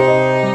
oh